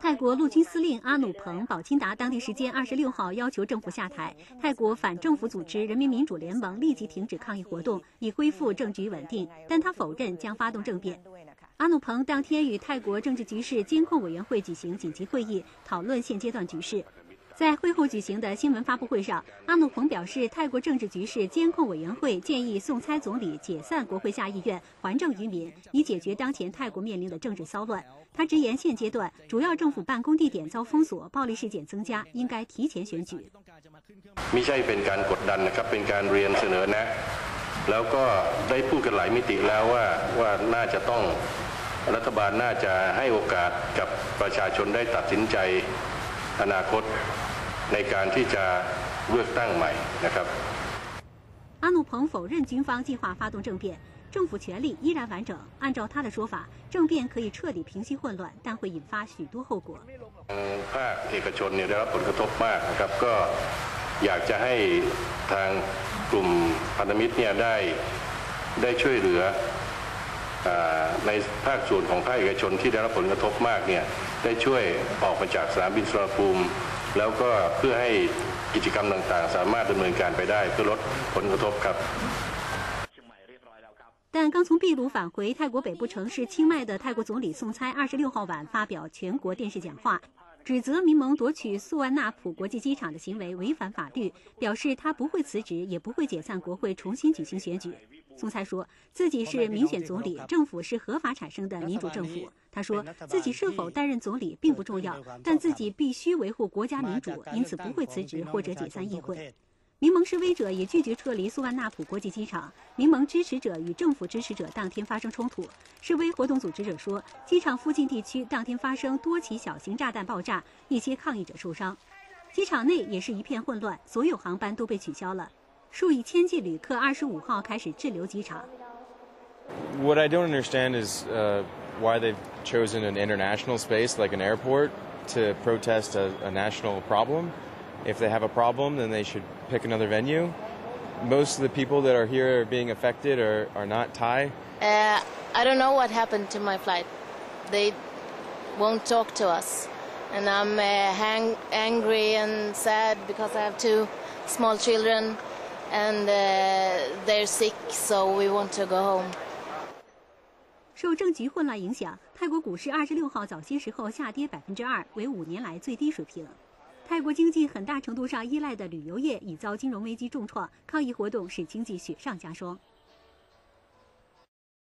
泰国陆军司令阿努彭·保钦达当地时间二十六号要求政府下台，泰国反政府组织人民民主联盟立即停止抗议活动，以恢复政局稳定。但他否认将发动政变。阿努彭当天与泰国政治局势监控委员会举行紧急会议，讨论现阶段局势。在会后举行的新闻发布会上，阿努彭表示，泰国政治局势监控委员会建议宋猜总理解散国会下议院，还政于民，以解决当前泰国面临的政治骚乱。他直言，现阶段主要政府办公地点遭封锁，暴力事件增加，应该提前选举。ไม่ใช่เป็นการกดดันนะครับเป็นการเรียนเสนอแนะแล้วก็ได้พูดกันหลายมิติแล้วว่าว่าน่าจะต้องรัฐบาลน่าจะให้โอกาสกับประชาชนได้ตัดสินใจ อนาคตในการที่จะเลือกตั้งใหม่นะครับ阿努彭否认军方计划发动政变，政府权力依然完整。按照他的说法，政变可以彻底平息混乱，但会引发许多后果。ภาคเอกชนเนี่ยได้รับผลกระทบมากนะครับก็อยากจะให้ทางกลุ่มพันธมิตรเนี่ยได้ได้ช่วยเหลือ ในภาคส่วนของภาคเอกชนที่ได้รับผลกระทบมากเนี่ยได้ช่วยออกมาจากสนามบินสุวรรณภูมิแล้วก็เพื่อให้กิจกรรมต่างๆ สามารถดำเนินการไปได้เพื่อลดผลกระทบครับ但刚从秘鲁返回泰国北部城市清迈的泰国总理宋猜，二十六号晚发表全国电视讲话，指责民盟夺取素万纳普国际机场的行为违反法律，表示他不会辞职，也不会解散国会，重新举行选举。 宋猜说自己是民选总理，政府是合法产生的民主政府。他说自己是否担任总理并不重要，但自己必须维护国家民主，因此不会辞职或者解散议会。民盟示威者也拒绝撤离苏万纳普国际机场。民盟支持者与政府支持者当天发生冲突。示威活动组织者说，机场附近地区当天发生多起小型炸弹爆炸，一些抗议者受伤。机场内也是一片混乱，所有航班都被取消了。数以千计旅客二十五号开始滞留机场。What I don't understand is why they've chosen an international space like an airport to protest a national problem. If they have a problem, then they should pick another venue. Most of the people that are here are being affected are, are not Thai. Uh, I don't know what happened to my flight. They won't talk to us. And I'm uh, hang- angry and sad because I have two small children And they're sick，so we want to go home. 受政局混乱影响，泰国股市二十六号早些时候下跌百分之二，为五年来最低水平。泰国经济很大程度上依赖的旅游业已遭金融危机重创，抗议活动使经济雪上加霜。